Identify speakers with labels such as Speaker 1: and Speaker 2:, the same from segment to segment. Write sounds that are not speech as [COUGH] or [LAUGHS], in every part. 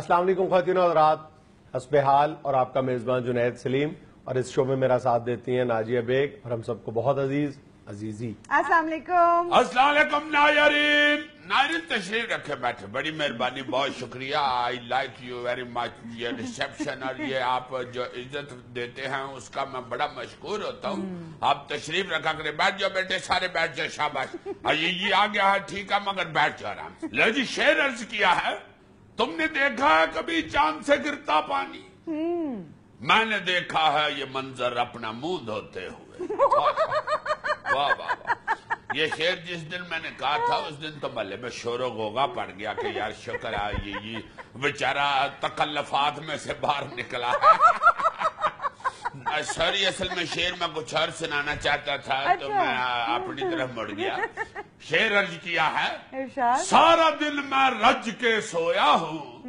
Speaker 1: अस्सलाम वालेकुम खातिन और रात हसबहाल और आपका मेजबान जुनैद सलीम और इस शो में मेरा साथ देती हैं नाजिया बेग और हम सबको बहुत अज़ीज़ अजीजी।
Speaker 2: अस्सलाम वालेकुम।
Speaker 3: अस्सलाम वालेकुम नायरीन। नायरीन तशरीफ़ रखे बैठे बड़ी मेहरबानी बहुत शुक्रिया। I like you very much ये रिसेप्शन और ये आप जो इज़्ज़त देते हैं उसका मैं बड़ा मशहूर होता हूँ। आप तशरीफ़ रखा करें बैठ जाओ बेटे सारे बैठ जाओ शाबाश। हाँ, ये आ गया है ठीक है मगर बैठ जाओ आराम से। लो जी शेर अर्ज़ किया है। तुमने देखा है कभी चाँद से गिरता पानी? मैंने देखा है ये मंजर अपना मुँह धोते हुए। [LAUGHS] वाह वाह वाह ये शेर जिस दिन मैंने कहा था उस दिन तो भले में शोर गोगा पड़ गया कि यार शुक्र है ये ये बेचारा तकल्लफात में से बाहर निकला है। [LAUGHS] सॉरी असल में शेर में कुछ और सुनाना चाहता था तो
Speaker 2: अच्छा।
Speaker 3: मैं अपनी तरफ़ मुड़ गया। [LAUGHS] शेर अर्ज़ किया है सारा दिन मैं रज के सोया हूँ।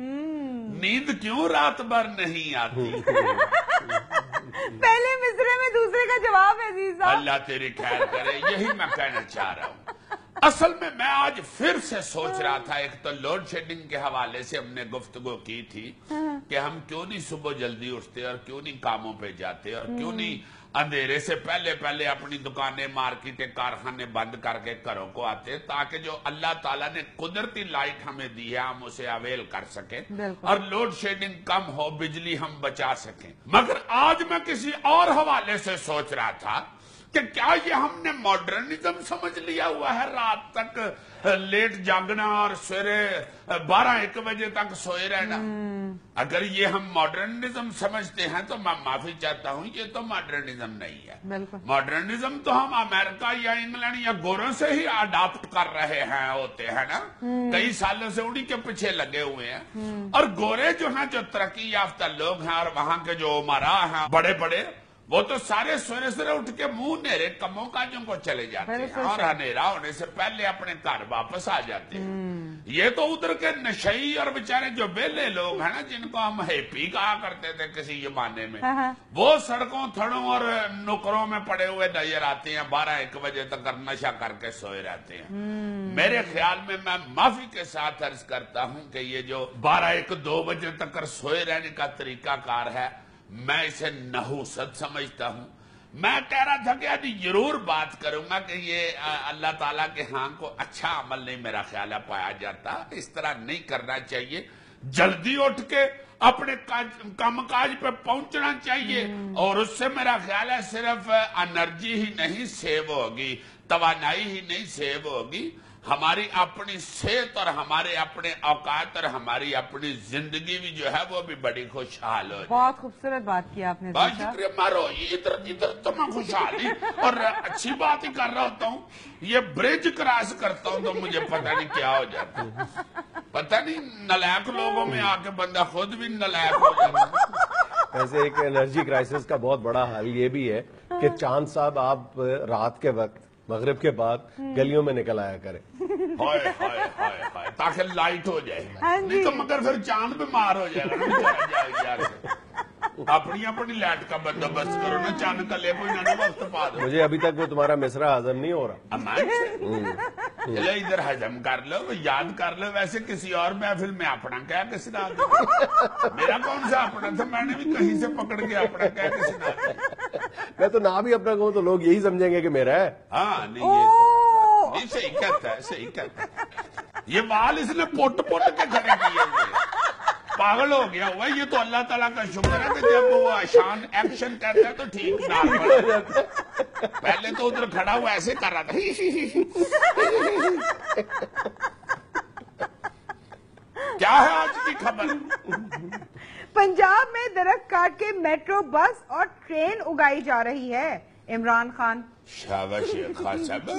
Speaker 3: नींद क्यों रात भर नहीं आती? [LAUGHS]
Speaker 2: पहले मिसरे में दूसरे का जवाब है
Speaker 3: अल्लाह तेरी खैर करे यही मैं कहना चाह रहा हूँ। असल में मैं आज फिर से सोच रहा था एक तो लोड शेडिंग के हवाले से हमने गुफ्तगु की थी कि हम क्यों नहीं सुबह जल्दी उठते और क्यों नहीं कामों पे जाते और क्यों नहीं अंधेरे से पहले पहले अपनी दुकानें मार्केटें कारखाने बंद करके घरों को आते ताकि जो अल्लाह ताला ने कुदरती लाइट हमें दी है हम उसे अवेल कर सके और लोड शेडिंग कम हो बिजली हम बचा सकें। मगर आज मैं किसी और हवाले से सोच रहा था कि क्या ये हमने मॉडर्निज्म समझ लिया हुआ है? रात तक लेट जागना और सवेरे बारह एक बजे तक सोए रहना। अगर ये हम मॉडर्निज्म समझते हैं तो मैं माफ़ी चाहता हूँ ये तो मॉडर्निज्म नहीं है। मॉडर्निज्म तो हम अमेरिका या इंग्लैंड या गोरों से ही अडॉप्ट कर रहे हैं होते हैं ना? कई सालों से उन्हीं के पीछे लगे हुए हैं। और गोरे जो हैं जो तरक्की याफ्ता लोग हैं और वहाँ के जो उमरा हैं बड़े बड़े वो तो सारे सवेरे सवेरे उठ के मुँह नेरे कमों काजों को चले जाते हैं। और अंधेरा होने से पहले अपने घर वापस आ जाते हैं। ये तो उधर के नशई और बेचारे जो बेले लोग हैं ना जिनको हम हैप्पी कहा करते थे किसी जमाने में
Speaker 2: हाँ, हाँ।
Speaker 3: वो सड़कों थड़ों और नुकरों में पड़े हुए नज़र आते हैं। बारह एक बजे तक नशा करके सोए रहते हैं। मेरे ख्याल में मैं माफ़ी के साथ अर्ज़ करता हूँ कि ये जो बारह एक दो बजे तक सोए रहने का तरीका कार है मैं इसे नहुसत समझता हूँ। मैं कह रहा था कि आज ज़रूर बात करूँगा कि ये अल्लाह ताला के हाँ को अच्छा अमल नहीं मेरा ख्याल है पाया जाता। इस तरह नहीं करना चाहिए। जल्दी उठ के अपने काम काज कामकाज पे पहुँचना चाहिए। और उससे मेरा ख्याल है सिर्फ़ एनर्जी ही नहीं सेव होगी तवानाई ही नहीं सेव होगी। हमारी अपनी सेहत और हमारे अपने औकात और हमारी अपनी ज़िंदगी भी जो है वो भी बड़ी खुशहाल हो
Speaker 2: बहुत खूबसूरत बात की आपने
Speaker 3: बहुत शुक्रिया मारो इधर इधर तो मैं खुशहाली और अच्छी बात ही कर रहा होता हूँ ये ब्रिज क्रॉस करता हूँ तो मुझे पता नहीं क्या हो जाता है। पता नहीं नलायक लोगों में आके बंदा खुद भी नलायक हो जाता है।
Speaker 1: वैसे एक एनर्जी क्राइसिस का बहुत बड़ा हल ये भी है कि चाँद साहब आप रात के वक्त मगरिब के बाद गलियों में निकल आया करे।
Speaker 3: हाय हाय हाय हाय ताकि लाइट हो
Speaker 2: हाँ
Speaker 3: जाए नहीं तो मगर फिर चाँद बीमार हो जाएगा। [LAUGHS] अपनी अपनी लाइट का बंदोबस्त करो ना चाँद का ले कोई ना पा दो।
Speaker 1: मुझे अभी तक वो तुम्हारा मिसरा हजम नहीं हो रहा।
Speaker 3: अमान चलो इधर हजम कर लो याद कर लो वैसे किसी और महफिल में अपना क्या किसी ना मेरा कौन सा अपना था? मैंने भी कहीं से पकड़ के अपना क्या किसी ना
Speaker 1: मैं तो ना भी अपना कहूँ तो लोग यही समझेंगे कि मेरा है।
Speaker 3: हाँ नहीं ये नहीं सही कहता है सही कहता है। ये बाल इसने पुट पुट के खड़े किए। पागल हो गया हुआ ये तो अल्लाह ताला का शुक्र है जब वो आशान एक्शन करता है तो ठीक है। पहले तो उधर खड़ा हुआ, ऐसे कर रहा था। क्या है आज की खबर?
Speaker 2: पंजाब में दरख्त काट के मेट्रो, बस और ट्रेन उगाई जा रही है। इमरान खान
Speaker 3: शाबाश ये खान साहब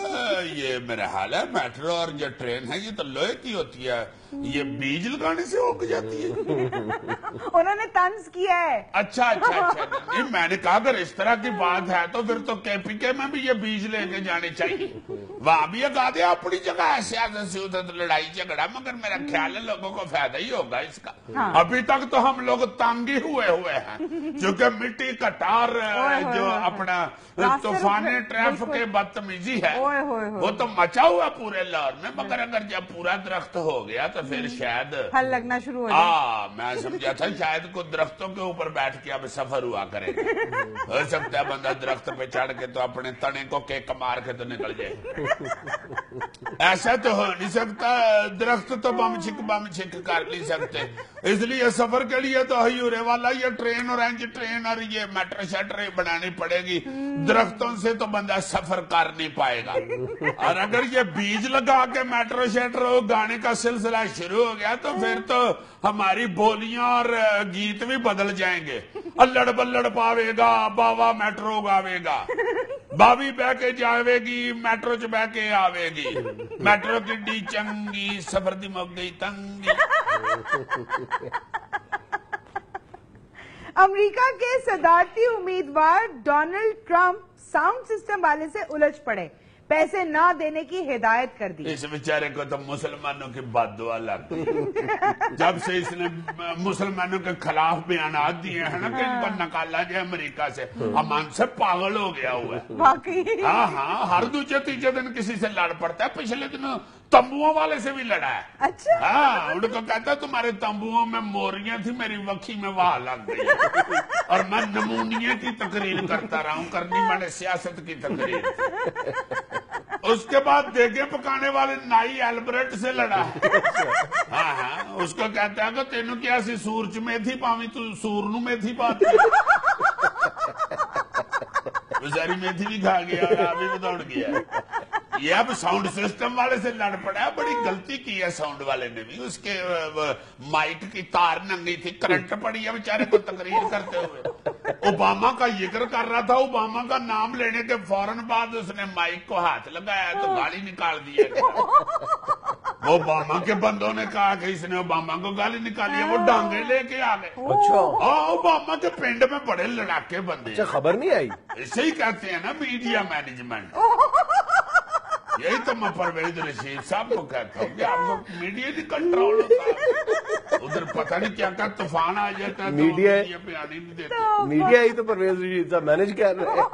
Speaker 3: ये मेरा हाल है मेट्रो और जो ट्रेन है ये तो लोहे की होती है। ये बीज लगाने से उग जाती है।
Speaker 2: उन्होंने तंज किया है।
Speaker 3: अच्छा अच्छा अच्छा। नहीं मैंने कहा अगर इस तरह की बात है तो फिर तो केपीके में भी ये बीज लेके जाने चाहिए। वहाँ भी लगा दे अपनी जगह ऐसे आदत से उधर तो लड़ाई झगड़ा मगर मेरा ख्याल है लोगों को फ़ायदा ही होगा इसका।
Speaker 2: हाँ।
Speaker 3: अभी तक तो हम लोग तंग हुए हुए हैं क्योंकि मिट्टी कटार जो अपना तूफानी ट्रैफ़िक के बदतमीजी है।
Speaker 2: ओए होए होए।
Speaker 3: वो तो मचा हुआ पूरे लाहौर में मगर अगर जब पूरा दरख्त हो गया तो फिर शायद
Speaker 2: फल लगना शुरू हो
Speaker 3: हाँ मैं समझा था शायद को दरख्तों के ऊपर बैठ के अब सफ़र हुआ करे हो सकता है बंदा दरख्त पे चढ़ के तो अपने तने को केक मार के तो निकल जाए। ऐसा तो हो नहीं सकता। दरख्त तो बम छिक बम छिक कर नहीं सकते। इसलिए सफ़र के लिए तो हयूरे वाला ये ट्रेन और ट्रेन और ये मेट्रो शेट्रो बनानी पड़ेगी। दरख्तों से तो बंदा सफ़र कर नहीं पाएगा। और अगर ये बीज लगा के मेट्रो शेट्रो गाने का सिलसिला शुरू हो गया तो फिर तो हमारी बोलियाँ और गीत भी बदल जाएँगे। अल्लड़ बल्लड़ पावेगा, बावा मेट्रो गावेगा। बावी बह के जावेगी, मेट्रो च बह के आवेगी। मेट्रो किड्डी चंगी, सफ़र दी मुक गई तंगी।
Speaker 2: अमेरिका के सदारती उम्मीदवार डोनाल्ड ट्रंप साउंड सिस्टम वाले से उलझ पड़े। पैसे ना देने की हिदायत कर दी।
Speaker 3: इस बेचारे को तो मुसलमानों की बददुआ लग गई। जब से इसने मुसलमानों के खिलाफ बयान दिए है ना कि इनको निकाला जाए अमेरिका से अमान से पागल हो गया हुआ है। हाँ हाँ हर दूसरे तीसरे दिन किसी से लड़ पड़ता है। पिछले दिन तंबुओं वाले से भी लड़ा है।
Speaker 2: अच्छा।
Speaker 3: हाँ उनको कहता तुम्हारे तंबुओं में मोरियाँ थी मेरी वखी में वाह लग गई और मैं नमूनिया की तकरीर करता रहा हूँ करनी मैंने सियासत की तकरीर। उसके बाद देगे पकाने वाले नाई एल्बर्ट से लड़ा हाँ। हाँ उसको कहता है तेनू क्या सूरज में थी पावी तू सूर में थी बात बेचारी मेथी भी खा गया और अभी भी दौड़ गया। ये अब साउंड सिस्टम वाले से लड़ पड़ा बड़ी गलती की है साउंड वाले ने भी। उसके माइक की तार नंगी थी करंट पड़ी है बेचारे को तकरीर करते हुए। ओबामा का ज़िक्र कर रहा था, ओबामा का नाम लेने के फ़ौरन बाद उसने माइक को हाथ लगाया तो गाली निकाल दी वो ओबामा के बंदों ने कहा कि इसने ओबामा को गाली निकाली है वो डांगे लेके आ गए।
Speaker 1: अच्छा।
Speaker 3: हाँ ओबामा के पिंड में बड़े लड़ाके बंदे
Speaker 1: अच्छा खबर नहीं आई?
Speaker 3: इसे ही कहते हैं ना मीडिया मैनेजमेंट यही तो मैं परवेज रशीद साहब को कहता हूँ कि आपको मीडिया नहीं कंट्रोल होता उधर पता नहीं क्या क्या तूफ़ान आ जाता है तो
Speaker 1: मीडिया-
Speaker 3: मीडिया पे आने नहीं देते।
Speaker 1: मीडिया ही तो परवेज रशीद साहब मैनेज कर रहे हैं।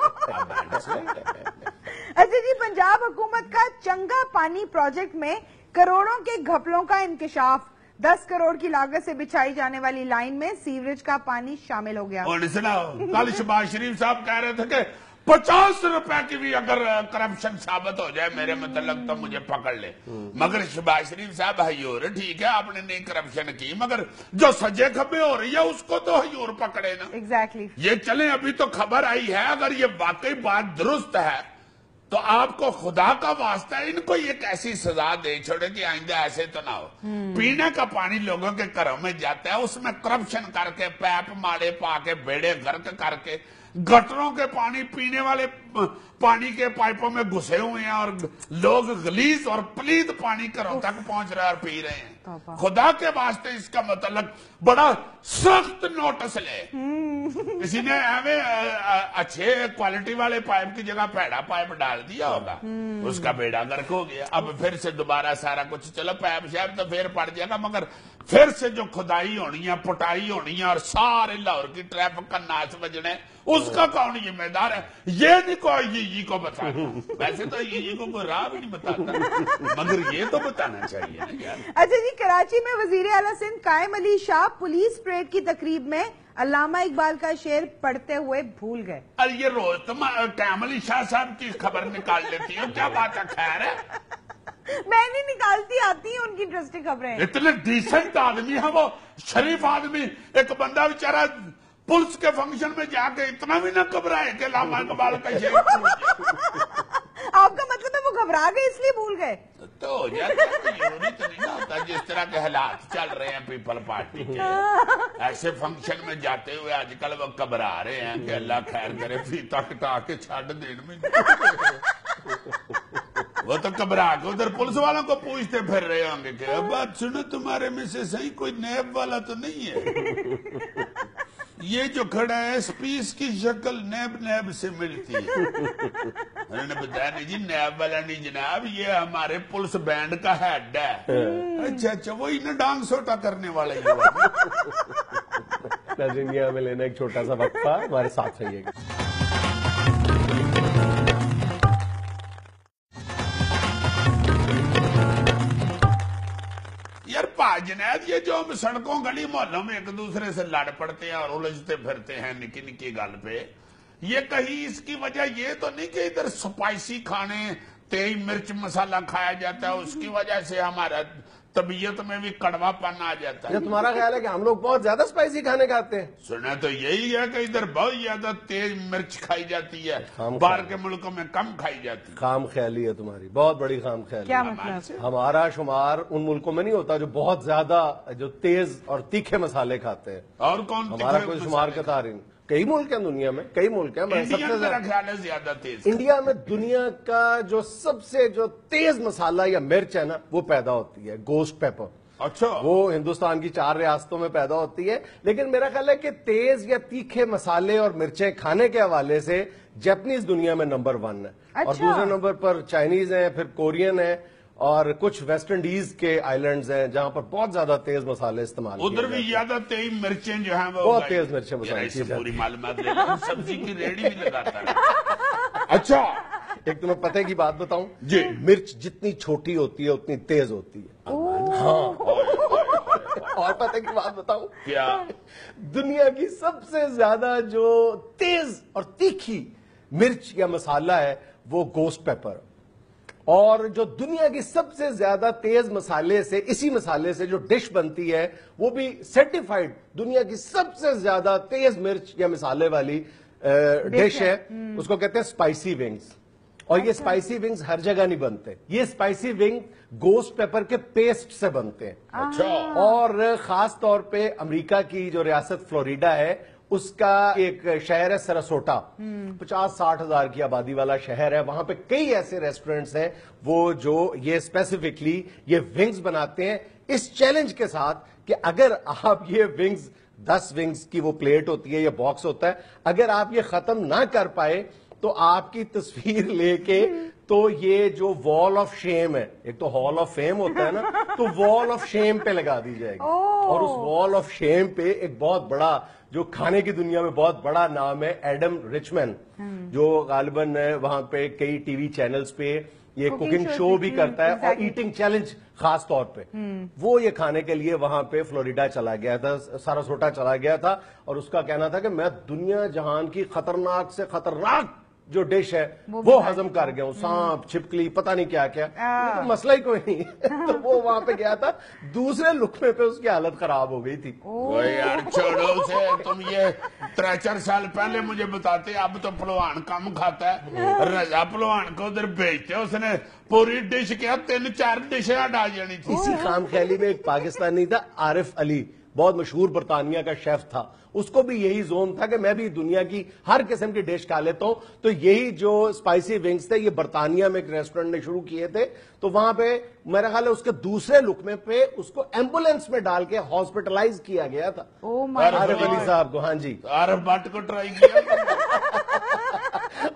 Speaker 2: अच्छा जी पंजाब हुकूमत का चंगा पानी प्रोजेक्ट में करोड़ों के घपलों का इंकशाफ। दस करोड़ की लागत से बिछाई जाने वाली लाइन में सीवरेज का पानी शामिल हो गया।
Speaker 3: और कल शबाज शरीफ साहब कह रहे थे कि पचास रुपए की भी अगर करप्शन साबित हो जाए मेरे मतलब तो मुझे पकड़ ले। मगर शबाज शरीफ साहब हयूर ठीक है आपने नहीं करप्शन की मगर जो सजे खबे हो रही है उसको तो हयूर पकड़े ना।
Speaker 2: Exactly exactly.
Speaker 3: ये चले अभी तो खबर आई है अगर ये वाकई बात दुरुस्त है तो आपको खुदा का वास्ता इनको एक ऐसी सजा दे? छोड़े कि आइंदा ऐसे तो ना हो। पीने का पानी लोगों के घरों में जाता है उसमें करप्शन करके पैप माड़े पाके बेड़े गर्क करके गटरों के पानी पीने वाले पानी के पाइपों में घुसे हुए हैं और लोग गलीज और प्लीत पानी घरों तक पहुँच रहे और पी रहे हैं। खुदा के वास्ते इसका मतलब बड़ा सख्त नोटिस ले। किसी ने हमें अच्छे क्वालिटी वाले पाइप की जगह पैड़ा पाइप डाल दिया होगा। उसका बेड़ा गर्क हो गया। अब फिर से दोबारा सारा कुछ चलो पाइप शायद तो फिर पड़ जाएगा मगर फिर से जो खुदाई होनी है पुटाई होनी है और सारे लाहौर की ट्रैफ़िक का नाच बजने उसका कौन जिम्मेदार है? ये नहीं कोई ये ये को बताना वैसे तो ये ये को कोई राह भी नहीं बताता। मगर ये तो बताना चाहिए
Speaker 2: अच्छा जी कराची में वज़ीर अला सिंध कायम अली शाह पुलिस परेड की तकरीब में अलामा इकबाल का शेर पढ़ते हुए भूल गए।
Speaker 3: अरे ये रोज तुम कैमली शाह साहब की खबर निकाल लेती हो। क्या बात है? खैर है।
Speaker 2: मैं नहीं निकालती आती हैं उनकी इंटरेस्टिंग खबरें।
Speaker 3: इतने डिसेंट आदमी है वो शरीफ आदमी। एक बंदा बेचारा पुलिस के फ़ंक्शन में जाके इतना भी ना घबराए कि लामा इकबाल का शेर भूल जाए।
Speaker 2: आपका मतलब है वो घबरा गए इसलिए भूल गए।
Speaker 3: तो हो जाता है, ज़रूरी तो नहीं होता जिस तरह के हालात चल रहे हैं पीपल पार्टी के। ऐसे फ़ंक्शन में जाते हुए आजकल वो घबरा रहे हैं कि अल्लाह खैर करे फीता कटा के छड़ देन में। वो तो घबरा के उधर पुलिस वालों को पूछते फिर रहे होंगे कि अब बात सुनो तुम्हारे में से सही कोई नैब वाला तो नहीं है? [LAUGHS] ये जो खड़ा है इस पीस की शक्ल नैब नैब से मिलती है। उन्होंने बताया नहीं जी नैब वाला नहीं जनाब ये हमारे पुलिस बैंड का हेड है। अच्छा अच्छा वही ना डांग सोटा करने वाला ही
Speaker 1: ये हमें [LAUGHS] लेना एक छोटा सा वक्फा हमारे साथ रहिएगा।
Speaker 3: जुनैद ये जो हम सड़कों गली मोहल्लों में एक दूसरे से लड़ पड़ते हैं और उलझते फिरते हैं निकी निकी गल पे। ये कहीं इसकी वजह ये तो नहीं कि इधर स्पाइसी खाने तेज मिर्च मसाला खाया जाता है, उसकी वजह से हमारा तबीयत में भी कड़वापन आ जाता है।
Speaker 1: तुम्हारा ख्याल है कि हम लोग बहुत ज़्यादा स्पाइसी खाने खाते हैं?
Speaker 3: सुना तो यही है कि इधर बहुत ज़्यादा तेज मिर्च खाई जाती है। बाहर के मुल्कों में कम खाई जाती है।
Speaker 1: खाम ख्याली है तुम्हारी बहुत बड़ी खाम ख्याली
Speaker 2: क्या
Speaker 1: है।
Speaker 2: मतलब
Speaker 1: हमारा शुमार उन मुल्कों में नहीं होता जो बहुत ज़्यादा जो तेज और तीखे मसाले खाते हैं।
Speaker 3: और कौन
Speaker 1: हमारा कोई शुमार? कतार ही नहीं। कई मुल्क हैं दुनिया में कई मुल्क हैं मैं सबसे ज़्यादा
Speaker 3: ख्याल है ज़्यादा तेज
Speaker 1: इंडिया में दुनिया का जो सबसे जो तेज मसाला या मिर्च है ना वो पैदा होती है गोस्ट पेपर
Speaker 3: अच्छा
Speaker 1: वो हिंदुस्तान की चार रियासतों में पैदा होती है लेकिन मेरा ख्याल है कि तेज या तीखे मसाले और मिर्चें खाने के हवाले से जैपनीज दुनिया में नंबर वन है
Speaker 2: अच्छा। और।
Speaker 1: दूसरे नंबर पर चाइनीज़ हैं फिर कोरियन है और कुछ वेस्ट इंडीज के आइलैंड्स हैं जहाँ पर बहुत ज़्यादा तेज मसाले इस्तेमाल
Speaker 3: उधर भी ज़्यादा तेज मिर्चें जो हैं वो
Speaker 1: बहुत तेज मिर्चें की
Speaker 3: पूरी मालूमात सब्ज़ी की रेडी भी लगाता है। [LAUGHS] अच्छा
Speaker 1: एक तुम्हें पते की बात बताऊँ?
Speaker 3: जी।
Speaker 1: मिर्च जितनी छोटी होती है उतनी तेज होती है। हाँ। और पते की बात बताऊँ?
Speaker 3: क्या?
Speaker 1: दुनिया की सबसे ज़्यादा जो तेज और तीखी मिर्च या मसाला है वो गोस्ट पेपर। और जो दुनिया की सबसे ज़्यादा तेज मसाले से इसी मसाले से जो डिश बनती है वो भी सर्टिफाइड दुनिया की सबसे ज़्यादा तेज मिर्च या मसाले वाली डिश है। उसको कहते हैं स्पाइसी विंग्स और ये स्पाइसी विंग्स हर जगह नहीं बनते। ये स्पाइसी विंग गोस्ट पेपर के पेस्ट से बनते हैं।
Speaker 3: अच्छा।
Speaker 1: और खास तौर पे अमेरिका की जो रियासत फ्लोरिडा है उसका एक शहर है सरसोटा। पचास साठ हज़ार की आबादी वाला शहर है। वहाँ पे कई ऐसे रेस्टोरेंट्स हैं, वो जो ये स्पेसिफिकली ये विंग्स बनाते हैं। इस चैलेंज के साथ कि अगर आप ये विंग्स दस विंग्स की वो प्लेट होती है, या बॉक्स होता है, अगर आप ये खत्म ना कर पाए तो आपकी तस्वीर लेके तो ये जो वॉल ऑफ़ शेम है एक तो हॉल ऑफ़ फेम होता है ना तो वॉल ऑफ़ शेम पे लगा दी जाएगी। और उस वॉल ऑफ़ शेम पे एक बहुत बड़ा जो खाने की दुनिया में बहुत बड़ा नाम है एडम रिचमैन जो गालिबन वहाँ पे कई टीवी चैनल्स पे ये कुकिंग शो भी करता है और ईटिंग चैलेंज खास तौर पे। वो ये खाने के लिए वहाँ पे फ्लोरिडा चला गया था सारासोटा चला गया था और उसका कहना था कि मैं दुनिया जहान की खतरनाक से खतरनाक जो डिश है
Speaker 2: वो
Speaker 1: वो, हजम कर गया हूँ सांप छिपकली पता नहीं क्या क्या। तो मसला ही कोई नहीं। [LAUGHS] तो वो वहाँ पे गया था। दूसरे लुकमे पे उसकी हालत खराब हो गई थी।
Speaker 3: यार छोड़ो उसे तुम ये त्रे चार साल पहले मुझे बताते अब तो पहलवान कम खाता है। रजा पहलवान को उधर भेजते उसने पूरी डिश क्या तीन चार डिशें हटा जानी थी।
Speaker 1: इसी खाम ख्याली में एक पाकिस्तानी था आरिफ अली। बहुत मशहूर बरतानिया का शेफ था। उसको भी यही जोन था कि मैं भी दुनिया की हर किस्म की डिश खा लेता हूँ। तो यही जो स्पाइसी विंग्स थे ये बरतानिया में एक रेस्टोरेंट ने शुरू किए थे। तो वहाँ पे मेरा ख्याल है उसके दूसरे लुकमे पे उसको एंबुलेंस में डाल के हॉस्पिटलाइज किया गया था।
Speaker 2: ओ माय
Speaker 1: आरिफ अली साहब को हाँ जी।
Speaker 3: आरफ भट्ट को ट्राई किया।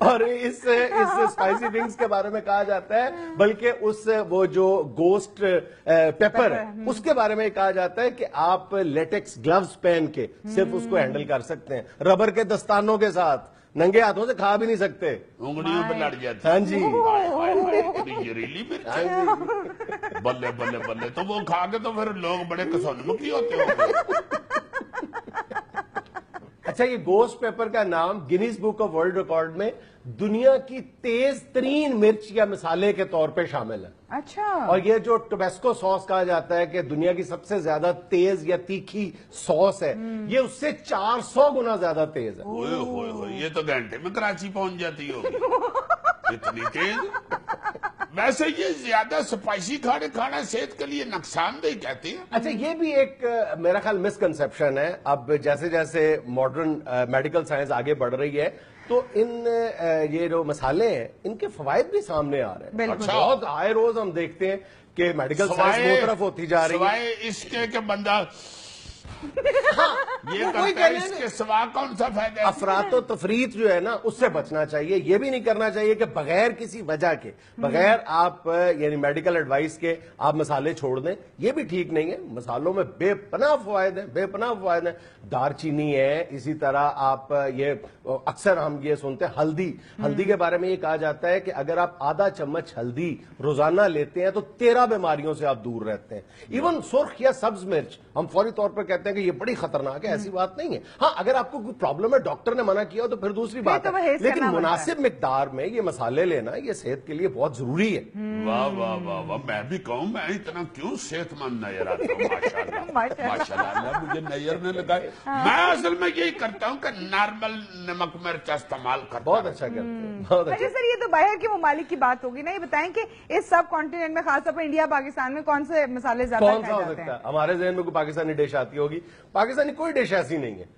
Speaker 1: और इस इस स्पाइसी विंग्स के बारे में कहा जाता है बल्कि उस वो जो गोस्ट पेपर है उसके बारे में कहा जाता है कि आप लेटेक्स ग्लव्स पहन के सिर्फ़ उसको हैंडल कर सकते हैं। रबर के दस्तानों के साथ नंगे हाथों से खा भी नहीं सकते।
Speaker 3: उंगलियों पे लड़ जाती
Speaker 1: हाँ जी।
Speaker 3: जहरीली
Speaker 1: हाँ
Speaker 3: बल्ले बल्ले बल्ले तो वो खा के तो फिर लोग बड़े कसोन्मुखी होते होंगे?
Speaker 1: अच्छा ये गोस्ट पेपर का नाम Guinness book of world record में दुनिया की तेज तरीन मिर्च या मसाले के तौर पे शामिल है।
Speaker 2: अच्छा।
Speaker 1: और ये जो टोबेस्को सॉस कहा जाता है कि दुनिया की सबसे ज़्यादा तेज या तीखी सॉस है ये उससे 400 गुना ज़्यादा तेज है।
Speaker 3: ओए होए होए ये तो घंटे में कराची पहुँच जाती होगी। [LAUGHS] इतनी तेज? वैसे ये ज़्यादा स्पाइसी खाने खाना सेहत के लिए नुकसानदेह कहते हैं।
Speaker 1: अच्छा ये भी एक मेरा ख्याल मिसकंसेप्शन है। अब जैसे जैसे मॉडर्न मेडिकल साइंस आगे बढ़ रही है तो इन ये जो मसाले हैं इनके फवायद भी सामने आ रहे हैं। अच्छा बहुत आए रोज हम देखते हैं कि मेडिकल साइंस दो तरफ़ होती जा रही है।
Speaker 3: इसके के बंदा ये
Speaker 1: वो
Speaker 3: करते
Speaker 1: वही
Speaker 3: हैं
Speaker 1: कह
Speaker 3: इसके सिवा कौन सा फ़ायदा है?
Speaker 1: अफरात तफरीत जो है ना उससे बचना चाहिए। ये भी नहीं करना चाहिए कि बगैर किसी वजह के बगैर आप यानी मेडिकल एडवाइस के आप मसाले छोड़ दें। ये भी ठीक नहीं है। मसालों में बेपनाह फवायद है बेपनाह फवायद है। दारचीनी है इसी तरह आप ये अक्सर हम ये सुनते हैं हल्दी। हल्दी के बारे में ये कहा जाता है कि अगर आप आधा चम्मच हल्दी रोज़ाना लेते हैं तो तेरह बीमारियों से आप दूर रहते हैं। इवन सुर्ख या सब्ज मिर्च हम फौरी तौर पर कहते हैं कि ये बड़ी खतरनाक है ऐसी बात नहीं है। हाँ अगर आपको कोई प्रॉब्लम है डॉक्टर ने मना किया तो फिर दूसरी बात
Speaker 2: तो
Speaker 1: है। लेकिन
Speaker 2: है।
Speaker 1: मुनासिब मिकदार में ये मसाले लेना ये सेहत के लिए बहुत ज़रूरी है।
Speaker 3: वाह वाह वाह वाह मैं भी कहूँ मैं इतना क्यों सेहतमंद नज़र आता हूँ माशाल्लाह [LAUGHS] मुझे नज़र ने लगाए। मैं असल में यही करता हूँ कि नॉर्मल नमक मिर्च इस्तेमाल करता
Speaker 1: बहुत अच्छा करते हैं
Speaker 2: अच्छा
Speaker 1: अच्छा।
Speaker 2: सर ये तो बाहर के ममालिक की बात होगी ना। ये बताएँ कि इस सब कॉन्टिनेंट में खासतौर पर इंडिया पाकिस्तान में कौन से मसाले ज़्यादा
Speaker 1: कौन सा हो सकता
Speaker 2: है?
Speaker 1: हमारे जहन में कोई पाकिस्तानी डिश आती होगी। पाकिस्तानी कोई डिश ऐसी नहीं है।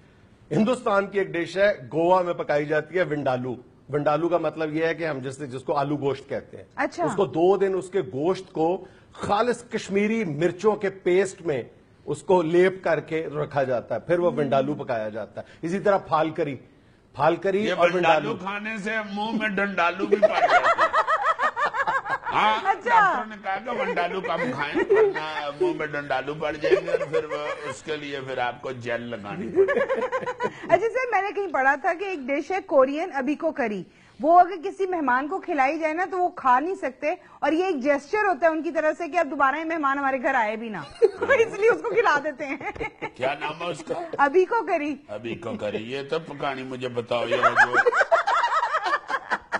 Speaker 1: हिंदुस्तान की एक डिश है गोवा में पकाई जाती है विंडालू। विंडालू का मतलब यह है कि हम जिससे जिसको आलू गोश्त कहते हैं।
Speaker 2: अच्छा।
Speaker 1: उसको दो दिन उसके गोश्त को खालिस कश्मीरी मिर्चों के पेस्ट में उसको लेप करके रखा जाता है। फिर वो विंडालू पकाया जाता है। इसी तरह फाल करी फाल करी
Speaker 3: ये
Speaker 1: और विंडालू
Speaker 3: खाने से मुँह में डंडालू भी पड़ जाते हैं। [LAUGHS] हाँ।
Speaker 2: अच्छा।
Speaker 3: डॉक्टर ने कहा कि वंडालू कम खाएँ वरना मुँह में डंडालू पड़ जाएँगे और फिर उसके लिए फिर आपको जेल लगानी
Speaker 2: अच्छा सर मैंने कहीं पढ़ा था कि एक डिश है कोरियन अभी को करी। वो अगर किसी मेहमान को खिलाई जाए ना तो वो खा नहीं सकते और ये एक जेस्चर होता है उनकी तरफ़ से कि अब दोबारा ये मेहमान हमारे घर आए भी ना। [LAUGHS] तो इसलिए उसको खिला देते हैं।
Speaker 3: क्या नाम है उसका?
Speaker 2: अभी को करी।
Speaker 3: अभी को करी। ये तो पकानी मुझे बताओ ये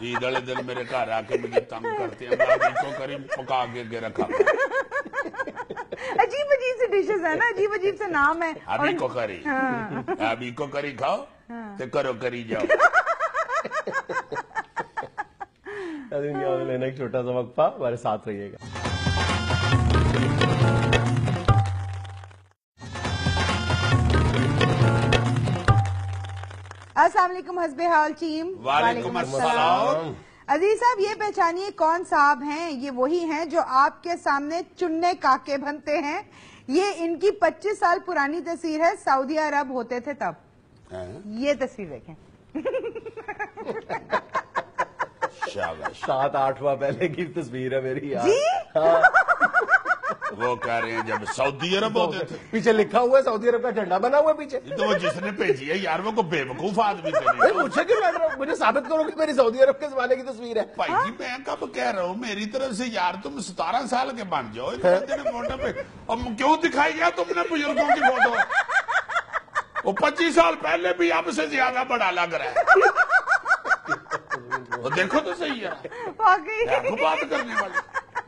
Speaker 3: जो दिन मेरे घर आके मुझे तंग करते हैं। मैं अभी को करी पका के के रखा
Speaker 2: अजीब अजीब से डिशेस है ना अजीब अजीब से नाम है।
Speaker 3: अभी
Speaker 2: और-
Speaker 3: को करी। हाँ। अभी को करी खाओ हाँ। तो करो करी जाओ।
Speaker 1: लेना एक छोटा सा वक्फा हमारे साथ रहिएगा।
Speaker 2: अस्सलाम वालेकुम हसबे हाल टीम
Speaker 3: वालेकुम अस्सलाम।
Speaker 2: अज़ीज़ साहब ये पहचानिए कौन साहब हैं ये वही हैं जो आपके सामने चुन्ने काके बनते हैं ये इनकी 25 साल पुरानी तस्वीर है सऊदी अरब होते थे तब।
Speaker 3: हैं?
Speaker 2: ये तस्वीर देखें।
Speaker 1: सात आठवा पहले की तस्वीर है मेरी यार।
Speaker 2: जी?
Speaker 3: वो कह रहे हैं जब सऊदी अरब होते थे।
Speaker 1: पीछे लिखा हुआ है सऊदी अरब का झंडा बना हुआ है पीछे।
Speaker 3: तो वो जिसने भेजी है यार वो को बेवकूफ़ आदमी तो
Speaker 1: मुझे क्यों लग रहा है? मुझे साबित करो कि मेरी सऊदी अरब के जमाने की तस्वीर है।
Speaker 3: भाई जी मैं कब कह रहा हूँ मेरी तरफ़ से यार तुम सतारह साल के बन जाओ फ़ोटो पे अब क्यों दिखाई है तुमने बुज़ुर्गों की फ़ोटो? वो पच्चीस साल पहले भी आपसे ज़्यादा बड़ा लग रहा है। वो देखो तो सही है। बात करने वाले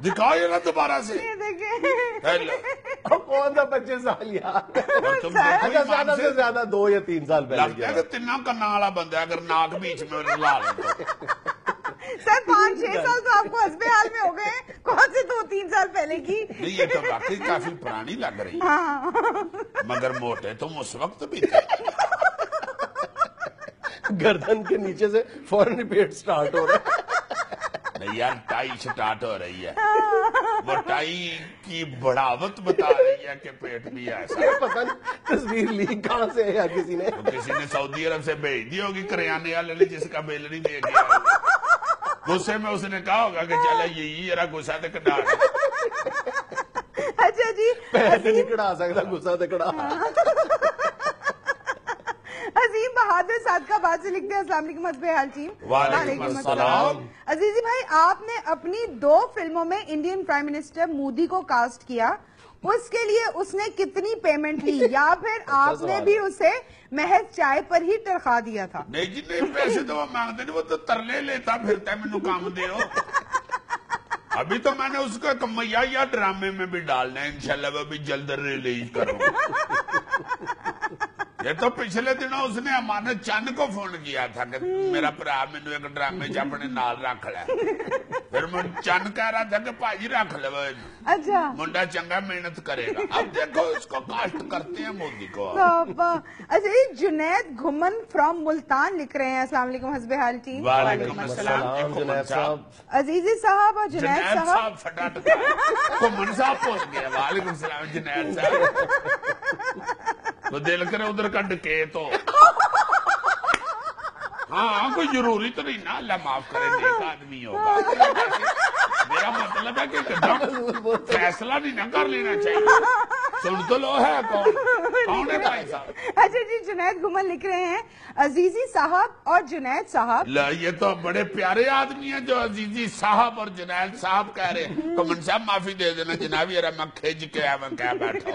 Speaker 3: दिखाओ ये ना दोबारा से। हेलो
Speaker 1: अब कौन सा पच्चीस साल यार
Speaker 3: देखो
Speaker 1: अच्छा
Speaker 3: ईमान
Speaker 1: ज़्यादा से ज़्यादा दो या तीन साल पहले
Speaker 3: लगता है
Speaker 1: की
Speaker 3: कि तिन्ना कन्ना वाला बंदा है, अगर नाक बीच में ला
Speaker 2: सर पाँच छह साल तो आपको हसबे हाल में हो गए कौन से दो तीन साल पहले की?
Speaker 3: नहीं ये तो वाकई काफ़ी पुरानी लग रही है। मगर मोटे तुम उस वक्त भी थे।
Speaker 1: गर्दन के नीचे से फ़ौरन पेट स्टार्ट हो रहा है।
Speaker 3: यार टाई स्टार्ट हो रही है। [LAUGHS] वो टाई की बढ़ावत बता रही है कि पेट भी ऐसा
Speaker 1: पता नहीं तस्वीर ली कहाँ से है किसी ने?
Speaker 3: तो किसी ने सऊदी अरब से भेज दी होगी करियाने वाले ने जिसका बिल नहीं दे गया गुस्से में उसने कहा होगा कि चल यही जरा गुस्सा तो कटा
Speaker 2: अच्छा जी
Speaker 1: पैसे नहीं कटा सकता गुस्सा तो कढ़ा
Speaker 2: अजीम बहादुर सादकाबाद से लिखते हैं। टीम अजीजी भाई आपने अपनी दो फ़िल्मों में इंडियन प्राइम मिनिस्टर मोदी को कास्ट किया। उसके लिए उसने कितनी पेमेंट ली? [LAUGHS] या फिर आपने भी उसे महज चाय पर ही तरखा दिया था?
Speaker 3: नहीं जी नहीं पैसे तो वो मांगते नहीं वो तो तरले लेता फिरता है मैनू काम दे [LAUGHS] अभी तो मैंने उसका कमैया या ड्रामे में भी डालना है इंशाल्लाह वो भी जल्द रिलीज़ करूँगा। [LAUGHS] ये तो पिछले दिनों उसने अमानत चंद को फ़ोन किया था कि मेरा भरा मैनू एक ड्रामे च अपने नाल रख ले। फिर मैं चंद कह रहा था कि भाजी रख लो
Speaker 2: अच्छा।
Speaker 3: मुंडा चंगा मेहनत करेगा। अब देखो इसको कास्ट करते हैं मोदी को।
Speaker 2: अच्छा ये जुनैद घुमन फ्रॉम मुल्तान लिख रहे हैं अस्सलाम वालेकुम हसबे हाल टीम।
Speaker 3: वालेकुम अस्सलाम।
Speaker 1: सलाम साहब।
Speaker 2: अजीजी साहब और जुनैद साहब।
Speaker 3: फटाट घुमन साहब पहुँच गया वालेकुम सलाम जुनैद साहब। [LAUGHS] तो दिल करे उधर का के तो। [LAUGHS] हाँ कोई ज़रूरी तो नहीं ना अल्लाह माफ़ करे नेक आदमी होगा मेरा मतलब है कि एकदम फैसला नहीं ना कर लेना चाहिए। सुन तो लो है कौन? कौन है भाई साहब?
Speaker 2: अच्छा जी जुनैद गुमल लिख रहे हैं अजीजी साहब और जुनैद साहब।
Speaker 3: ये तो बड़े प्यारे आदमी हैं जो अजीजी साहब और जुनैद साहब कह रहे हैं। कमन साहब माफ़ी दे देना जनाब यार मैं खिंच के मैं कह बैठा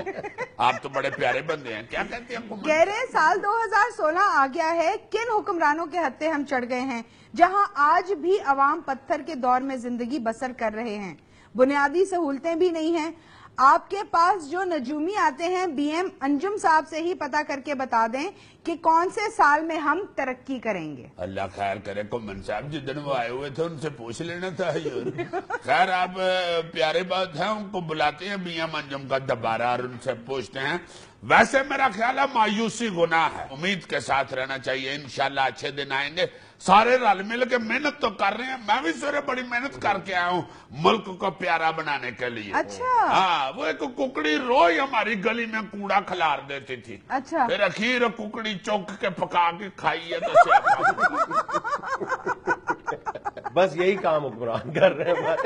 Speaker 3: आप तो बड़े प्यारे बंदे हैं। क्या कहते हैं
Speaker 2: कह रहे हैं साल 2016 आ गया है किन हुक्मरानों के हत्ते हम चढ़ गए हैं? जहाँ आज भी अवाम पत्थर के दौर में ज़िंदगी बसर कर रहे हैं। बुनियादी सहूलतें भी नहीं हैं। आपके पास जो नजूमी आते हैं, बीएम अंजुम साहब से ही पता करके बता दें कि कौन से साल में हम तरक्की करेंगे।
Speaker 3: अल्लाह खैर करे, कुमन साहब जिस दिन वो आए हुए थे, उनसे पूछ लेना था खैर आप प्यारे बात है, उनको बुलाते हैं मियाँ अंजुम का दोबारा और उनसे पूछते हैं। वैसे मेरा ख्याल है मायूसी गुनाह है। उम्मीद के साथ रहना चाहिए इंशाल्लाह अच्छे दिन आएँगे। सारे रल मिल के मेहनत तो कर रहे हैं। मैं भी सवेरे बड़ी मेहनत करके आया हूँ मुल्क को प्यारा बनाने के लिए।
Speaker 2: अच्छा।
Speaker 3: हाँ वो एक कुकड़ी रोज हमारी गली में कूड़ा खिलार देती थी।
Speaker 2: अच्छा।
Speaker 3: फिर अखीर कुकड़ी चौक के पका के खाई है तो
Speaker 1: बस यही काम हुक्मरान कर रहे हैं।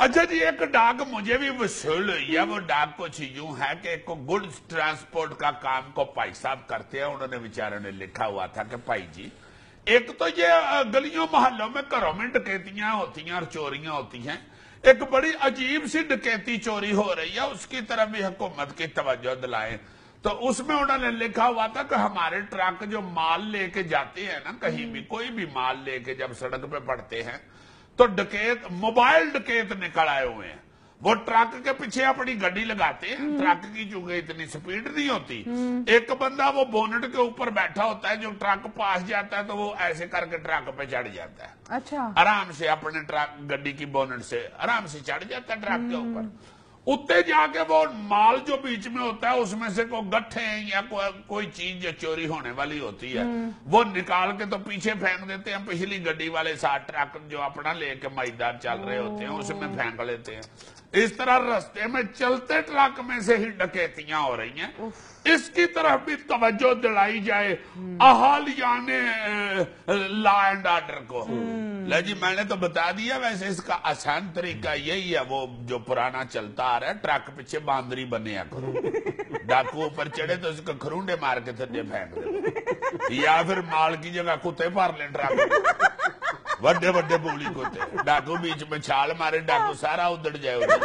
Speaker 3: अच्छा जी, एक डाक मुझे भी वसूल हुई है। वो डाक कुछ यूँ है कि एक गुड्स ट्रांसपोर्ट का काम को भाई साहब करते हैं, उन्होंने बेचारों ने लिखा हुआ था कि भाई जी, एक तो ये गलियों मोहल्लों में घरों में डकैतियाँ होती हैं और चोरियाँ होती हैं। एक बड़ी अजीब सी डकैती चोरी हो रही है, उसकी तरफ़ भी हुकूमत की तवज्जो दिलाएँ। तो उसमें उन्होंने लिखा हुआ था कि हमारे ट्रक जो माल लेके जाते हैं ना, कहीं भी, कोई भी माल लेके जब सड़क पे पड़ते हैं तो डकैत मोबाइल डकैत निकल आए हुए हैं। वो ट्रक के पीछे अपनी गड्डी लगाते हैं। ट्रक की चूँकि इतनी स्पीड नहीं होती। एक बंदा वो बोनट के ऊपर बैठा होता है जो ट्रक पास जाता है तो वो ऐसे करके ट्रक पे चढ़ जाता है।
Speaker 2: अच्छा।
Speaker 3: आराम से अपने ट्रक गड्डी की बोनट से आराम से चढ़ जाता है ट्रक के ऊपर। उत्ते जाके वो माल जो बीच में होता है उसमें से कोई गठे या को, कोई चीज़ जो चोरी होने वाली होती है वो निकाल के तो पीछे फेंक देते हैं। पिछली गड्डी वाले साथ ट्रक जो अपना लेके मैदान चल रहे होते हैं उसमें फेंक लेते हैं। इस तरह रास्ते में चलते ट्रक में से ही डकैतियाँ हो रही हैं। इसकी तरफ़ भी तवज्जो दिलाई जाए अहालियाने लॉ एंड ऑर्डर को। ले जी मैंने तो बता दिया वैसे इसका आसान तरीका यही है वो जो पुराना चलता आ रहा है ट्रक पीछे बांदरी बने करो डाकू ऊपर चढ़े तो उसको खरूंडे मार के थड्डे फेंक दे या फिर माल की जगह कुत्ते भर ले ट्रक ਵੱਡੇ ਵੱਡੇ ਬੋਲੀ ਕੋਤੇ ਡਾਕੂ बीच में छाल मारे डाकू सारा उधड़ जाए उधर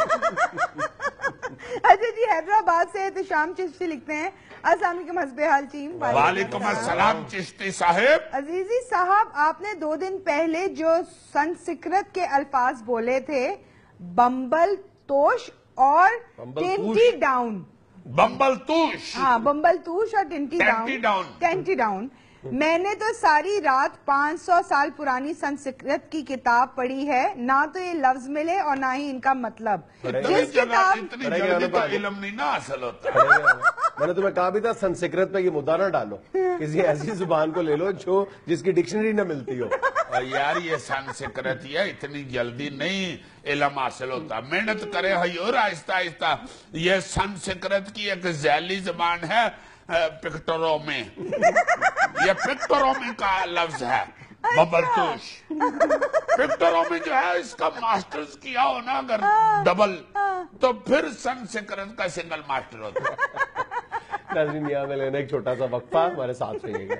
Speaker 2: अच्छा जी हैदराबाद से एहतशाम चिश्ती लिखते हैं अस्सलाम वालेकुम हस्बे हाल टीम
Speaker 3: वालेकुम अस्सलाम चिश्ती साहेब
Speaker 2: अजीजी साहब आपने दो दिन पहले जो संस्कृत के अल्फाज बोले थे बम्बल तोश और
Speaker 1: बम्बल
Speaker 2: टेंटी
Speaker 1: तूश।
Speaker 2: डाउन
Speaker 3: बम्बल तूश
Speaker 2: हाँ बम्बल तूश और टेंटी
Speaker 3: टेंटी
Speaker 2: डाउन
Speaker 3: डाउन।
Speaker 2: टेंटी डाउन मैंने तो सारी रात 500 साल पुरानी संस्कृत की किताब पढ़ी है ना तो ये लफ्ज मिले और ना ही इनका मतलब। जिस किताब
Speaker 3: इतनी जल्दी तो
Speaker 1: अनुपम।
Speaker 3: नहीं ना हासिल होता।
Speaker 1: मैंने तुम्हें कहा भी था संस्कृत पे ये मुद्दा ना डालो। किसी ऐसी ज़ुबान को ले लो जो जिसकी डिक्शनरी ना मिलती हो।
Speaker 3: और यार ये संस्कृत है इतनी जल्दी नहीं इलम हासिल होता। मेहनत करे हयोर आहिस्ता आहिस्ता ये संस्कृत की एक जैली जबान है पिक्टरों में। ये पिक्टरों में का लफ्ज है बबलतोश पिक्टरों में जो है इसका मास्टर्स किया हो। ना अगर डबल तो फिर संस्कृत का सिंगल मास्टर होता है।
Speaker 1: नाजरीन यहाँ में लेना एक छोटा सा वक्फा हमारे साथ रहिएगा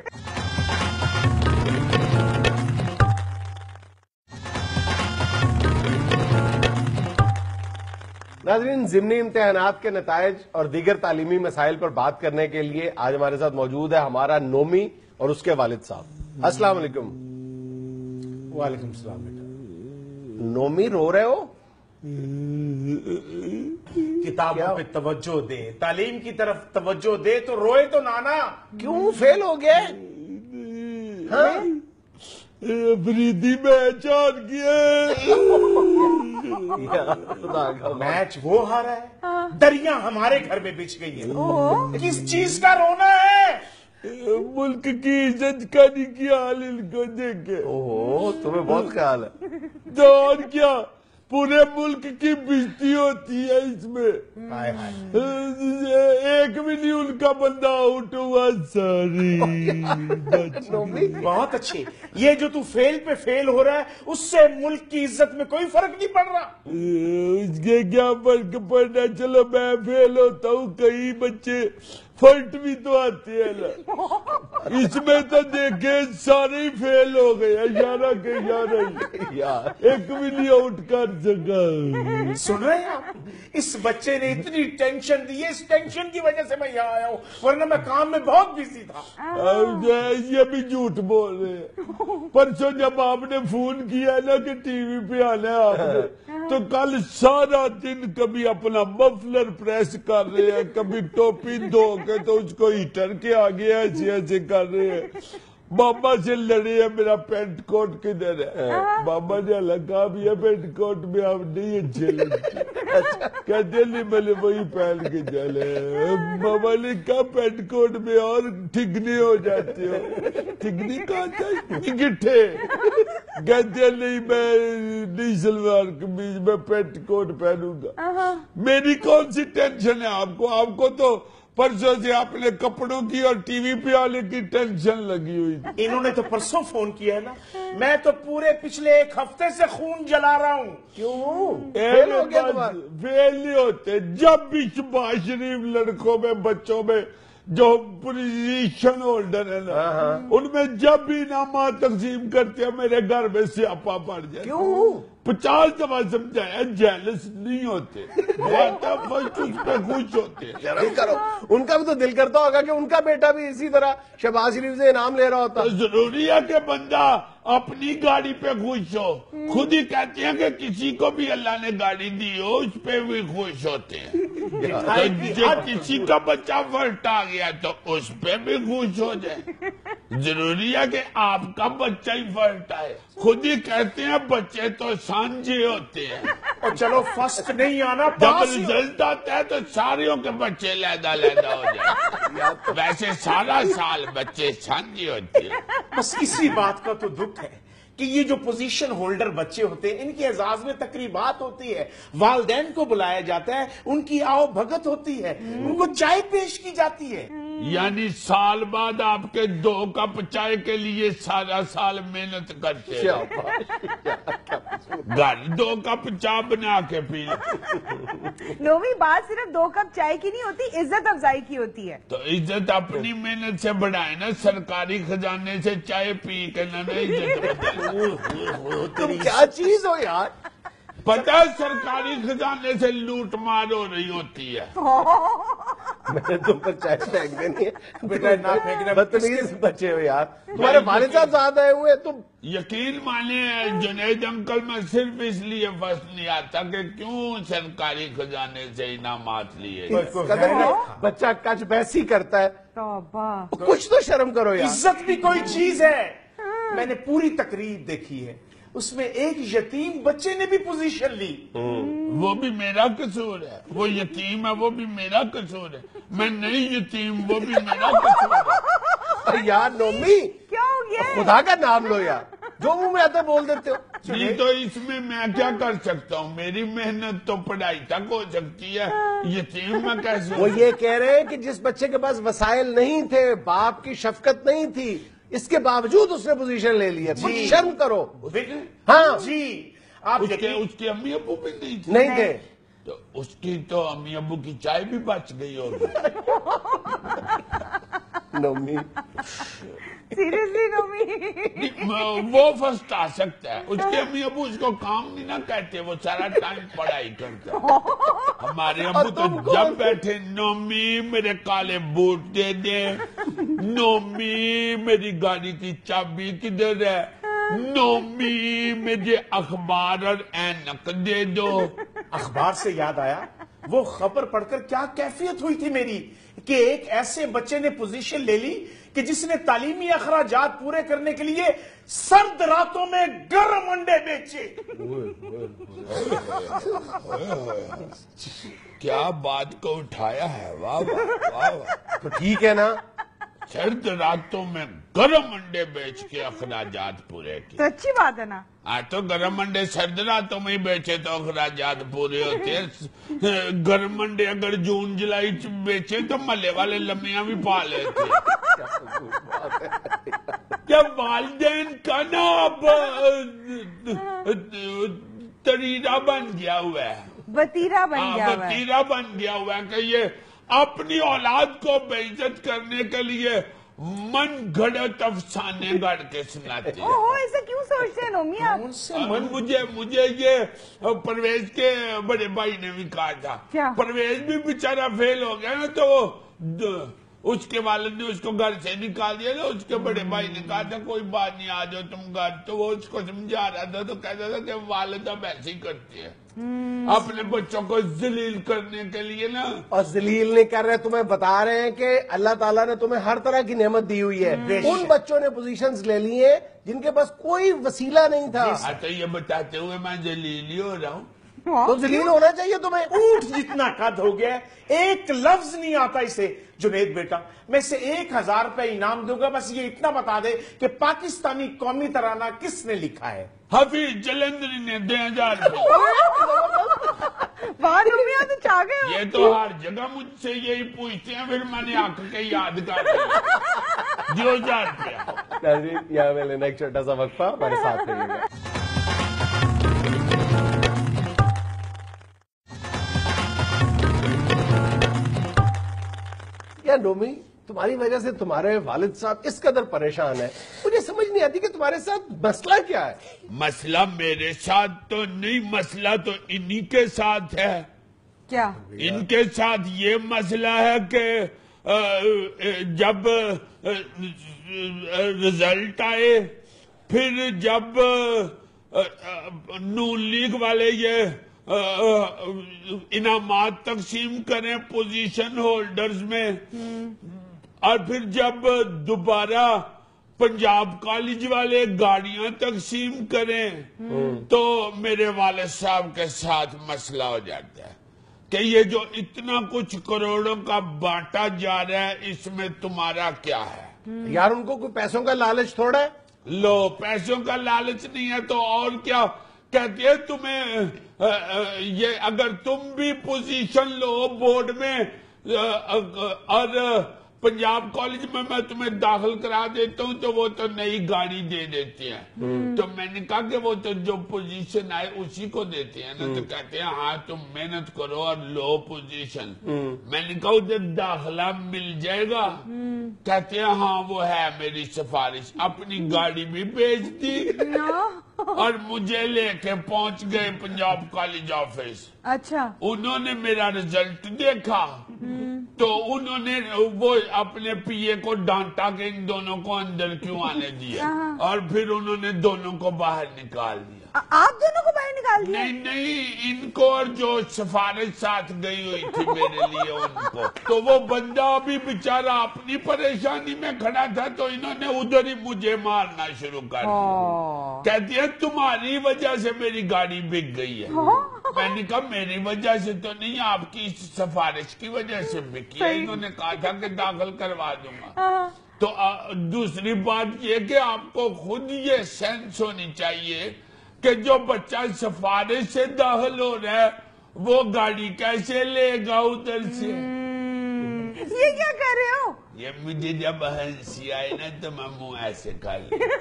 Speaker 1: नाजरीन जिमनी इम्तहानात के नतज और दीगर तालीमी मसाइल पर बात करने के लिए आज हमारे साथ मौजूद है हमारा नोमी और उसके वालिद साहब। अस्सलाम वालेकुम।
Speaker 4: वालेकुम सलाम बेटा।
Speaker 1: नोमी रो रहे हो?
Speaker 4: किताबों पे तवज्जो दे तालीम की तरफ़ तवज्जो दे तो रोए तो नाना।
Speaker 1: क्यों फेल हो गए? हाँ?
Speaker 3: अफरीदी
Speaker 1: मैच हार
Speaker 4: मैच वो हारा है। दरिया हमारे घर में बिछ गई है। किस चीज़ का रोना है?
Speaker 3: मुल्क की इज़्ज़त का नहीं किया हाल इनको देखे
Speaker 1: ओहो तुम्हें बहुत ख्याल है।
Speaker 3: तो और क्या? पूरे मुल्क की बिजती होती है इसमें।
Speaker 4: हाय हाय।
Speaker 3: एक भी नहीं उनका बंदा आउट हुआ सॉरी
Speaker 1: नोमी
Speaker 4: बहुत अच्छी। ये जो तू फेल पे फेल हो रहा है उससे मुल्क की इज़्ज़त में कोई फ़र्क नहीं पड़ रहा।
Speaker 3: उसके क्या फ़र्क पड़ पड़ना? चलो मैं फेल होता हूँ कई बच्चे। फर्ट भी तो आते हैं ना। [LAUGHS] इसमें तो देखे सारे ही फेल हो गए ग्यारह के ग्यारह
Speaker 1: यार।
Speaker 3: एक भी नहीं आउट कर सका।
Speaker 4: सुन रहे हैं आप? इस बच्चे ने इतनी टेंशन दी है इस टेंशन की वजह से मैं यहाँ आया हूँ वरना मैं काम में बहुत बिज़ी था।
Speaker 3: ये- ये भी झूठ बोल रहे हैं। [LAUGHS] परसों जब आपने फ़ोन किया ना कि टीवी पे आना है आपने तो कल सारा दिन कभी अपना मफलर प्रेस कर रहे हैं कभी टोपी धो के तो उसको हीटर के आगे ऐसे ऐसे कर रहे हैं। मामा से लड़े हैं मेरा पेंट कोट किधर है? मामा ने लगा भी है पेंट कोट में आप नहीं अच्छे लगते कहते नहीं मैंने वही पहन के चले मामा ने कहा पेंट कोट में और ठिकनी हो जाते हो। ठिकनी कहा था गिट्ठे कहते नहीं मैं नहीं सलवार कमीज में पेंट कोट पहनूँगा। मेरी कौन सी टेंशन है? आपको आपको तो परसों से आपने कपड़ों की और टीवी पे आने की टेंशन लगी हुई थी।
Speaker 4: इन्होंने तो परसों फ़ोन किया है ना। मैं तो पूरे पिछले एक हफ़्ते से खून जला रहा हूँ।
Speaker 1: क्यों? फेल हो गया
Speaker 3: फेल नहीं होते। जब भी शरीफ लड़कों में बच्चों में जो पोजीशन होल्डर है ना उनमें जब भी इनामा तकसीम करते हैं मेरे घर में स्यापा पड़ जाए
Speaker 1: क्यों?
Speaker 3: पचास दफ़ा समझाया जेलस नहीं होते। फ़र्स्ट उस पे खुश होते।
Speaker 1: करो उनका भी तो दिल करता होगा कि उनका बेटा भी इसी तरह शहबाज शरीफ से इनाम ले रहा होता।
Speaker 3: ज़रूरी है कि बंदा अपनी गाड़ी पे खुश हो। खुद ही कहते हैं कि किसी को भी अल्लाह ने गाड़ी दी हो उस पे भी खुश होते हैं। [LAUGHS] तो जो किसी का बच्चा फ़र्स्ट आ गया तो उस पे भी खुश हो जाए। ज़रूरी है कि आपका बच्चा ही फ़र्स्ट आए खुद ही कहते हैं बच्चे तो सांझे होते हैं।
Speaker 4: और चलो फ़र्स्ट नहीं आना
Speaker 3: जब रिज़ल्ट आता है तो सारियों के बच्चे लैदा लैदा हो। जाए वैसे सारा साल बच्चे सांझे होते हैं।
Speaker 4: बस इसी बात का तो दुख है कि ये जो पोजीशन होल्डर बच्चे होते हैं इनके एजाज में तकरीबात होती है। वालदेन को बुलाया जाता है उनकी आओ भगत होती है उनको चाय पेश की जाती है।
Speaker 3: यानी साल बाद आपके दो कप चाय के लिए सारा साल मेहनत करते हैं घर दो कप चाय बना के पी लो।
Speaker 2: लोमी बात सिर्फ़ दो कप चाय की नहीं होती इज़्ज़त अफजाई की होती है।
Speaker 3: तो इज़्ज़त अपनी मेहनत से बढ़ाए ना सरकारी खजाने से चाय पी के ना ना इज़्ज़त [LAUGHS]
Speaker 1: तुम क्या चीज़ हो यार?
Speaker 3: पता सरकारी खजाने से लूट मार हो रही होती है।
Speaker 1: मैंने तुम पर चाय फेंक देनी है।
Speaker 4: बेटा, ना फेंकना।
Speaker 1: बदतमीज बच्चे हो यार। तुम्हारे वालिद साहब साथ आए हुए तुम
Speaker 3: यकीन माने जुनेद अंकल मैं सिर्फ़ इसलिए बस नहीं आता कि क्यों सरकारी खजाने से इनामात लिए
Speaker 1: बच्चा कच बहसी करता है। कुछ तो शर्म करो यार।
Speaker 4: इज़्ज़त भी कोई चीज़ है। मैंने पूरी तकरीब देखी है। उसमें एक यतीम बच्चे ने भी पोजीशन ली।
Speaker 3: वो भी मेरा कसूर है। वो यतीम है वो भी मेरा कसूर है। मैं नहीं यतीम वो भी मेरा कसूर है।
Speaker 1: अरे यार नोमी।
Speaker 2: क्या हो गया?
Speaker 1: खुदा का नाम लो यार। जो मुँह में आता बोल देते हो।
Speaker 3: नहीं तो इसमें मैं क्या कर सकता हूँ? मेरी मेहनत तो पढ़ाई तक हो सकती है। यतीम मैं कैसे
Speaker 1: वो
Speaker 3: हूँ?
Speaker 1: ये कह रहे हैं कि जिस बच्चे के पास वसाइल नहीं थे बाप की शफकत नहीं थी इसके बावजूद उसने पोजीशन ले लिया। है कुछ शर्म करो।
Speaker 4: हाँ। जी। आप
Speaker 3: उसके उसके अम्मी अबू भी नहीं थे।
Speaker 1: नहीं थे।
Speaker 3: तो उसकी तो अम्मी अबू की चाय भी बच गई और [LAUGHS]
Speaker 1: नोमी।
Speaker 2: सीरियसली नोमी
Speaker 3: वो फ़र्स्ट आ सकता है। उसके अम्मी अबू उसको काम नहीं ना कहते वो सारा टाइम पढ़ाई करता है। हमारे अबू तो जब बैठे नोमी मेरे काले बूट दे दे। नोमी मेरी गाड़ी की चाबी किधर है? नोमी मुझे अखबार और ऐनक दे दो।
Speaker 4: अखबार से याद आया वो खबर पढ़कर क्या कैफियत हुई थी मेरी कि एक ऐसे बच्चे ने पोजीशन ले ली कि जिसने तालीमी अखराज पूरे करने के लिए सर्द रातों में गर्म अंडे बेचे।
Speaker 3: क्या बात को उठाया है? वाह वाह
Speaker 1: तो ठीक है ना?
Speaker 3: सर्द रातों में गर्म अंडे बेच के अखराज पूरे किए।
Speaker 2: तो अच्छी बात है ना।
Speaker 3: हाँ तो गर्म अंडे सर्द रातों में ही बेचे तो अखराजात पूरे होते। गर्म अंडे अगर जून जुलाई च बेचे तो मल्ले वाले लम्मियाँ भी पा लेते। क्या वालदेन का ना अब तरीरा बन गया हुआ है।
Speaker 2: वतीरा बन
Speaker 3: हाँ,
Speaker 2: गया हुआ
Speaker 3: वतीरा बन गया हुआ है कि ये अपनी औलाद को बेइज्जत करने के लिए मन घड़त अफसाने गढ़ के सुनाते हैं।
Speaker 2: ओहो ऐसा क्यों सोचते हैं नोमी आप
Speaker 4: उनसे मन?
Speaker 3: मुझे मुझे ये परवेज के बड़े भाई ने भी कहा था।
Speaker 2: क्या?
Speaker 3: परवेज भी बेचारा फेल हो गया ना तो उसके वालिद ने उसको घर से निकाल दिया ना उसके बड़े भाई ने कहा था कोई बात नहीं आ जाओ तुम घर तो वो उसको समझा रहा था तो कहता था कि वालिद अब ऐसे ही करती है
Speaker 2: हम्म।
Speaker 3: अपने बच्चों को जलील करने के लिए ना
Speaker 1: और जलील नहीं कर रहे तुम्हें बता रहे हैं कि अल्लाह ताला ने तुम्हें हर तरह की नेमत दी हुई है
Speaker 2: हम्म।
Speaker 1: उन बच्चों ने पोजीशंस ले ली है जिनके पास कोई वसीला नहीं था
Speaker 3: तो ये बताते हुए मैं जलील ही हो रहा हाँ।
Speaker 1: तो जलील होना चाहिए तुम्हें।
Speaker 4: ऊँट जितना कद हो गया एक लफ्ज नहीं आता इसे। जुनेद बेटा मैं इसे एक हज़ार रुपए इनाम दूँगा बस ये इतना बता दे कि पाकिस्तानी कौमी तराना किसने लिखा है?
Speaker 3: हफीज जलंधरी ने दे हज़ार रुपये। [LAUGHS]
Speaker 2: तो
Speaker 3: ये तो हर जगह मुझसे यही पूछते हैं फिर मैंने आँख के याद कर दिया दो हज़ार रुपया।
Speaker 1: नाज़रीन, यहाँ में लेना छोटा सा वक्फा हमारे साथ रहिएगा या नोमी तुम्हारी वजह से तुम्हारे वालिद साहब इस कदर परेशान है। मुझे समझ नहीं आती कि तुम्हारे साथ मसला क्या है।
Speaker 3: मसला मेरे साथ तो नहीं मसला तो इन्हीं के साथ है।
Speaker 2: क्या?
Speaker 3: इनके साथ ये मसला है कि जब रिज़ल्ट आए फिर जब नून लीग वाले ये इनामात तकसीम करें पोजीशन होल्डर्स में। और फिर जब दोबारा पंजाब कॉलेज वाले गाड़ियाँ तकसीम करें तो मेरे वाले साहब के साथ मसला हो जाता है कि ये जो इतना कुछ करोड़ों का बांटा जा रहा है इसमें तुम्हारा क्या है?
Speaker 1: यार उनको कोई पैसों का लालच थोड़ा है?
Speaker 3: लो पैसों का लालच नहीं है तो और क्या? कहते हैं तुम्हें ये अगर तुम भी पोजीशन लो बोर्ड में और पंजाब कॉलेज में मैं तुम्हें दाखिल करा देता हूँ तो वो तो नई गाड़ी दे देती है. तो मैंने कहा कि वो तो जो पोजीशन आए उसी को देते हैं ना। तो कहते हैं हाँ तुम मेहनत करो और लो पोजीशन मैंने कहा उधर दाखिला मिल जाएगा? कहते हैं हाँ वो है मेरी सिफारिश। अपनी गाड़ी भी भेज दी। [LAUGHS] [LAUGHS] और मुझे लेके पहुँच गए पंजाब कॉलेज ऑफ़िस
Speaker 2: अच्छा।
Speaker 3: उन्होंने मेरा रिज़ल्ट देखा। तो उन्होंने वो अपने पीए को डांटा के इन दोनों को अंदर क्यों आने दिया और फिर उन्होंने दोनों को बाहर निकाल दिया।
Speaker 2: आप दोनों को बाहर निकाल दिया?
Speaker 3: नहीं नहीं इनको और जो सिफारिश साथ गई हुई थी मेरे लिए उनको। तो वो बंदा भी बेचारा अपनी परेशानी में खड़ा था तो इन्होंने उधर ही मुझे मारना शुरू कर दिया।
Speaker 2: ओ,
Speaker 3: कहती है तुम्हारी वजह से मेरी गाड़ी बिक गई है। मैंने कहा मेरी वजह से तो नहीं आपकी इस सिफारिश की वजह से बिकी है। इन्होंने कहा था कि दाखिल करवा दूँगा।
Speaker 2: हाँ,
Speaker 3: तो आ, दूसरी बात ये कि आपको खुद ये सेंस होनी चाहिए कि जो बच्चा सफारे से दाखिल हो रहा है वो गाड़ी कैसे लेगा उधर से?
Speaker 2: हम्म, ये क्या कर रहे हो?
Speaker 3: ये मुझे जब हँसी आए ना तो मैं मुँह ऐसे कर लिया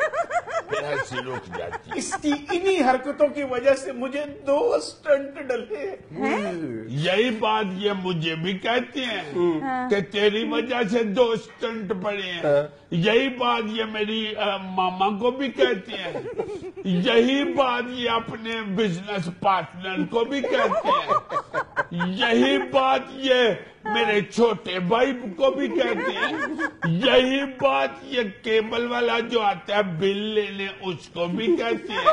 Speaker 3: फिर हँसी रुक जाती है।
Speaker 4: इसकी इन्हीं हरकतों की वजह से मुझे दो स्टंट डले
Speaker 3: यही बात ये मुझे भी कहते हैं कि तेरी वजह से दो स्टंट पड़े हैं यही बात ये मेरी मामा को भी कहते हैं यही बात ये अपने बिज़नेस पार्टनर को भी कहते हैं यही बात ये मेरे छोटे भाई को भी कहते हैं यही बात ये केबल वाला जो आता है बिल लेने उसको भी कहते हैं।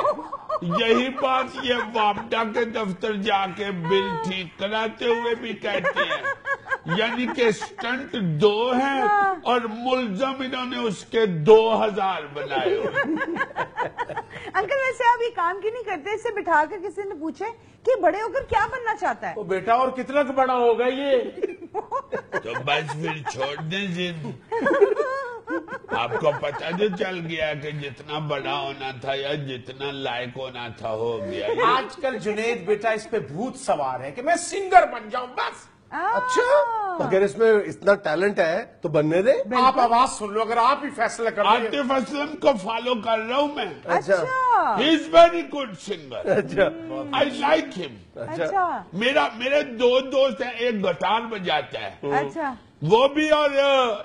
Speaker 3: यही बात ये वापडा के दफ्तर जाके बिल ठीक कराते हुए भी कहते हैं। यानी कि स्टंट दो हैं और मुलजम इन्होंने उसके दो हज़ार बनाए
Speaker 2: अंकल वैसे आप ये काम क्यों नहीं करते? इसे बिठा कर किसी ने पूछे कि बड़े होकर क्या बनना चाहता है?
Speaker 4: तो बेटा और कितना का बड़ा होगा ये?
Speaker 3: तो बस फिर छोड़ दे जिद आपको पता तो चल गया कि जितना बड़ा होना था या जितना लायक होना था, हो गया।
Speaker 4: आजकल जुनेद बेटा इस पे भूत सवार है कि मैं सिंगर बन जाऊँ, बस।
Speaker 1: अच्छा? अगर इसमें इतना टैलेंट है तो बनने दे।
Speaker 4: आप आवाज़ सुन लो अगर आप ही फैसला कर
Speaker 3: आतिफ असलम को फॉलो कर रहा हूँ मैं।
Speaker 1: अच्छा।
Speaker 3: He is very good singer
Speaker 1: अच्छा।
Speaker 3: आई लाइक हिम
Speaker 2: अच्छा।
Speaker 3: मेरा मेरे दो दोस्त हैं एक गिटार बजाता है।
Speaker 2: अच्छा।
Speaker 3: वो भी और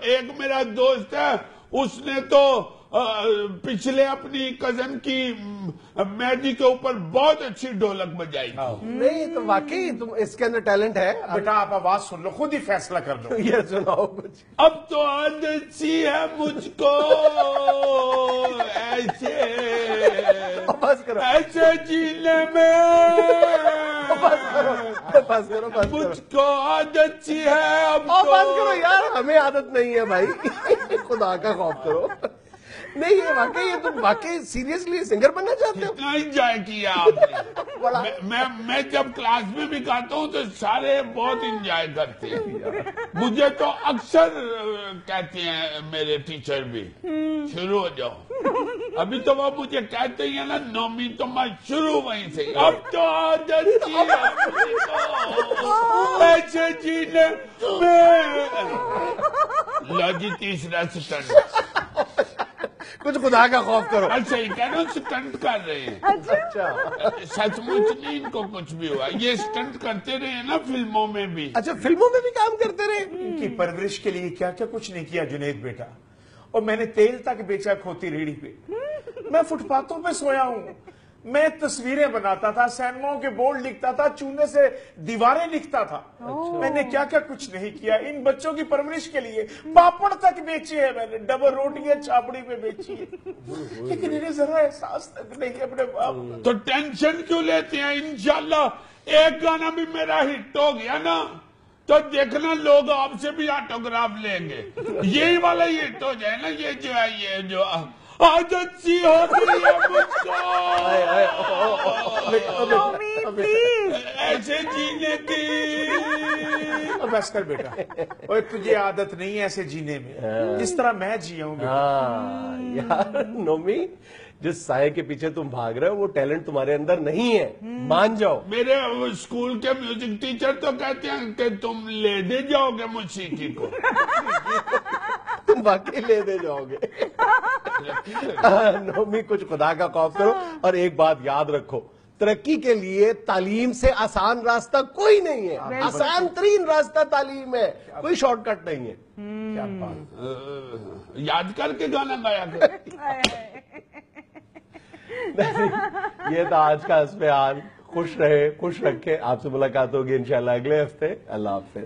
Speaker 3: एक मेरा दोस्त है उसने तो पिछले अपनी कज़न की मेहंदी के ऊपर बहुत अच्छी ढोलक बजाई
Speaker 1: नहीं तो वाकई तुम इसके अंदर टैलेंट है।
Speaker 4: बेटा आप आवाज़ सुन लो खुद ही फैसला कर लो। [LAUGHS]
Speaker 1: ये सुनाओ कुछ।
Speaker 3: अब तो आदत सी है मुझको ऐसे।
Speaker 1: बस करो।
Speaker 3: ऐसे जीने में।
Speaker 1: बस करो। बस करो बस
Speaker 3: मुझको आदत सी है अब
Speaker 1: बस
Speaker 3: तो।
Speaker 1: करो यार हमें आदत नहीं है भाई। [LAUGHS] खुदा का खौफ करो। नहीं ये वाकई ये तुम वाकई सीरियसली सिंगर बनना चाहते हो?
Speaker 3: कितना इंजॉय किया आपने? मैं, मैं जब क्लास में भी गाता हूँ तो सारे बहुत इंजॉय करते हैं। मुझे तो अक्सर कहते हैं मेरे टीचर भी शुरू हो जाओ। अभी तो वो मुझे कहते ही है ना नौमी तो मैं शुरू वहीं से अब तो आदत मुझको ऐसे जीने में। तीसरा स्टंट
Speaker 1: कुछ खुदा का खौफ करो।
Speaker 3: अच्छा ये कह रहे हो स्टंट कर रहे हैं।
Speaker 1: अच्छा।
Speaker 3: सचमुच नहीं इनको कुछ भी हुआ। ये स्टंट करते रहे ना फ़िल्मों में भी।
Speaker 1: अच्छा फ़िल्मों में भी काम करते रहे?
Speaker 4: इनकी परवरिश के लिए क्या क्या कुछ नहीं किया जुनेद बेटा? और मैंने तेल तक बेचा खोती रेड़ी पे। मैं फुटपाथों पे सोया हूँ। मैं तस्वीरें बनाता था सैनमाओं के बोर्ड लिखता था चूने से दीवारें लिखता था। मैंने क्या क्या कुछ नहीं किया। इन बच्चों की परवरिश के लिए पापड़ तक बेचे हैं मैंने डबल रोटियाँ छापड़ी में बेची है। लेकिन इन्हें जरा एहसास तक नहीं अपने बाप।
Speaker 3: तो टेंशन क्यों लेते हैं? इनशाला एक गाना भी मेरा हिट हो गया ना तो देखना लोग आपसे भी ऑटोग्राफ लेंगे। [LAUGHS] यही वाला हिट हो जाए ना ये जो है ये जो आदत सी हो गई है मुझको
Speaker 2: प्लीज़
Speaker 3: ऐसे जीने की
Speaker 4: बस कर बेटा और तुझे आदत नहीं है ऐसे जीने में जिस तरह मैं जिया हूँ
Speaker 1: हाँ यार नोमी जिस साय के पीछे तुम भाग रहे हो वो टैलेंट तुम्हारे अंदर नहीं है मान जाओ
Speaker 3: मेरे स्कूल के म्यूज़िक टीचर तो कहते हैं कि तुम ले दे जाओगे मौसीकी को
Speaker 1: तुम वाकई ले दे जाओगे। [LAUGHS] नोमी कुछ खुदा का खौफ करो और एक बात याद रखो। तरक्की के लिए तालीम से आसान रास्ता कोई नहीं है। आसान तरीन रास्ता तालीम है। कोई शॉर्टकट नहीं है।
Speaker 4: क्या
Speaker 3: याद करके गाना गाया कर। [LAUGHS]
Speaker 1: ये था आज का इसमें हाल खुश रहे खुश रखे। आपसे मुलाकात होगी इंशाल्लाह अगले हफ़्ते। अल्लाह हाफिज।